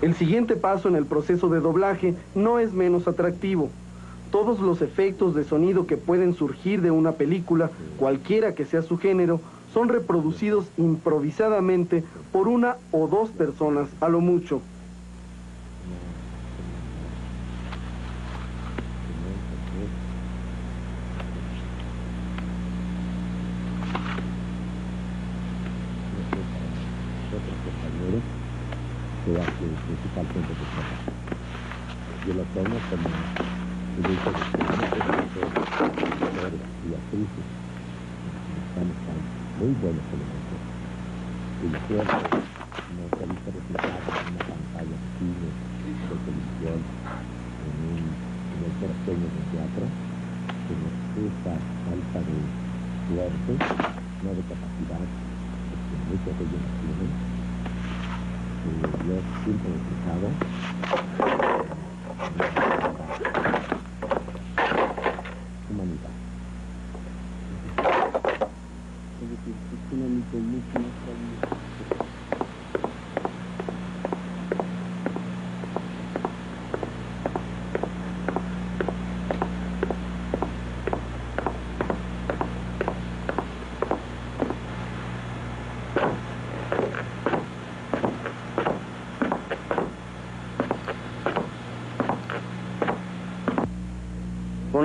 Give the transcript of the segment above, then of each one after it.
El siguiente paso en el proceso de doblaje no es menos atractivo. Todos los efectos de sonido que pueden surgir de una película, cualquiera que sea su género, son reproducidos improvisadamente por una o dos personas a lo mucho. Principalmente de trabajo. Yo lo tomo como el hecho de que actores y actrices están, están muy buenos elementos. Y lo cierto no se ha visto reflejado en una pantalla de cine, de televisión, en un, en de teatro, sino esta falta de suerte, no de capacidad, porque muchos de ellos tienen, yo siempre pensado humanidad. Es decir, es una mitología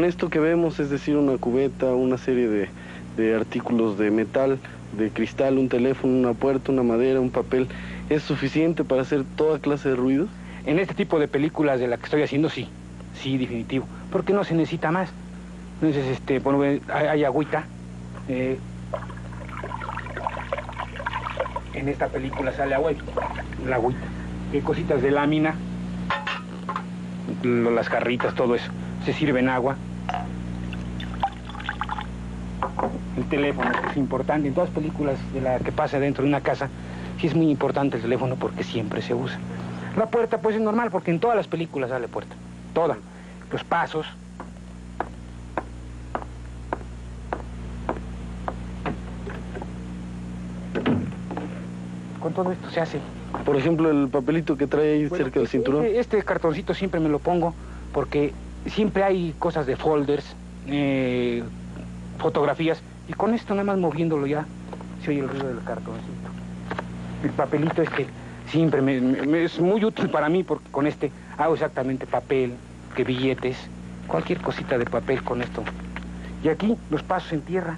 Con esto que vemos, es decir, una cubeta, una serie de, artículos de metal, de cristal, un teléfono, una puerta, una madera, un papel, ¿es suficiente para hacer toda clase de ruido? En este tipo de películas de la que estoy haciendo, sí, sí, definitivo. Porque no se necesita más. Entonces, este, bueno, hay, agüita. Eh, en esta película sale agua, la agüita. Hay cositas de lámina, las jarritas, todo eso se sirve en agua. El teléfono es importante. En todas las películas de la que pasa dentro de una casa, sí es muy importante el teléfono porque siempre se usa. La puerta pues es normal porque en todas las películas sale puerta. Toda. Los pasos. Con todo esto se hace. Por ejemplo, el papelito que trae ahí cerca del cinturón. Este, este cartoncito siempre me lo pongo porque siempre hay cosas de folders, eh, fotografías, y con esto nada más moviéndolo ya se oye el ruido del cartoncito. El papelito este siempre me, es muy útil para mí porque con este hago exactamente papel, que billetes, cualquier cosita de papel con esto. Y aquí los pasos en tierra.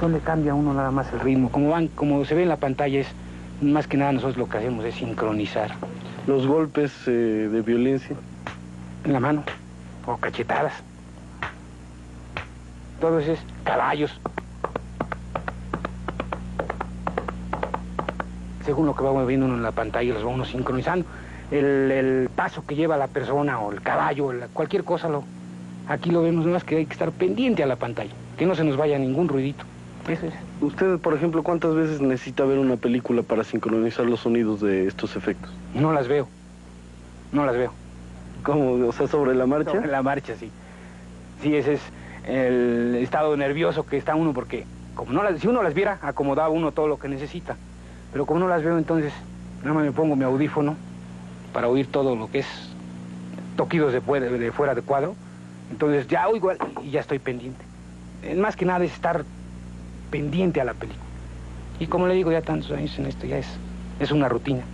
¿Dónde cambia uno nada más el ritmo? Como van, como se ve en la pantalla es más que nada nosotros lo que hacemos es sincronizar. Los golpes eh, de violencia. En la mano, o cachetadas. Todo eso es caballos. Según lo que vamos viendo en la pantalla, los vamos sincronizando. El, paso que lleva la persona o el caballo, o cualquier cosa, lo, aquí lo vemos, más que hay que estar pendiente a la pantalla, que no se nos vaya ningún ruidito. Eso es. ¿Usted, por ejemplo, cuántas veces necesita ver una película para sincronizar los sonidos de estos efectos? No las veo. No las veo. ¿Cómo? O sea, sobre la marcha. La marcha, sí. Sí, ese es el estado nervioso que está uno porque como no las, si uno las viera, acomodaba uno todo lo que necesita. Pero como no las veo, entonces nada más me pongo mi audífono para oír todo lo que es toquidos de, de fuera de cuadro. Entonces ya oigo y ya estoy pendiente. Más que nada es estar pendiente a la película. Y como le digo, ya tantos años en esto, ya es, es una rutina.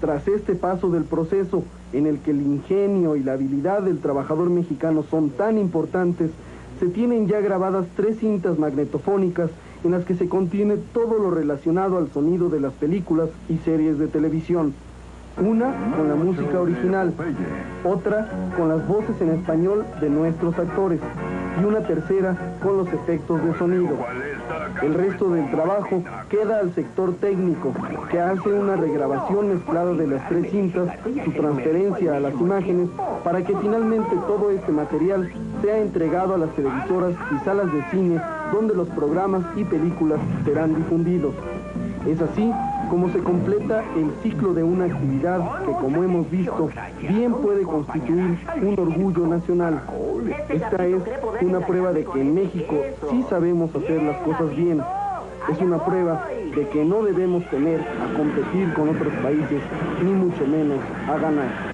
Tras este paso del proceso en el que el ingenio y la habilidad del trabajador mexicano son tan importantes, se tienen ya grabadas tres cintas magnetofónicas en las que se contiene todo lo relacionado al sonido de las películas y series de televisión. Una con la música original, otra con las voces en español de nuestros actores y una tercera con los efectos de sonido. El resto del trabajo queda al sector técnico, que hace una regrabación mezclada de las tres cintas, su transferencia a las imágenes, para que finalmente todo este material sea entregado a las televisoras y salas de cine donde los programas y películas serán difundidos. Es así como se completa el ciclo de una actividad que, como hemos visto, bien puede constituir un orgullo nacional. Esta es una prueba de que en México sí sabemos hacer las cosas bien. es una prueba de que no debemos tener a competir con otros países, ni mucho menos a ganar.